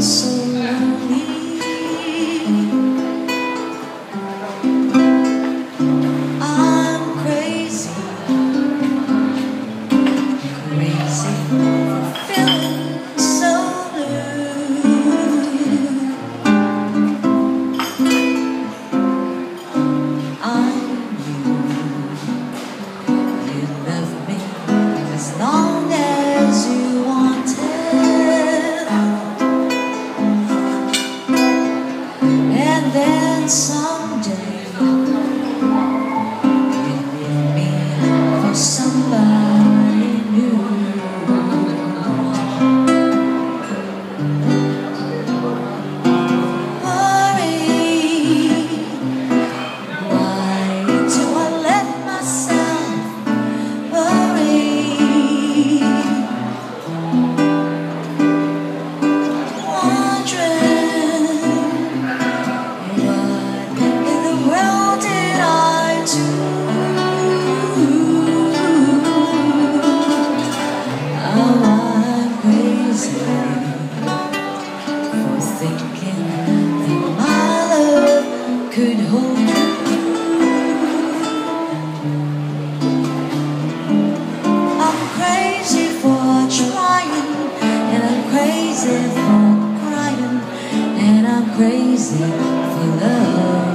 so song crazy for loving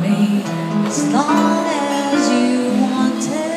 me as long as you wanted.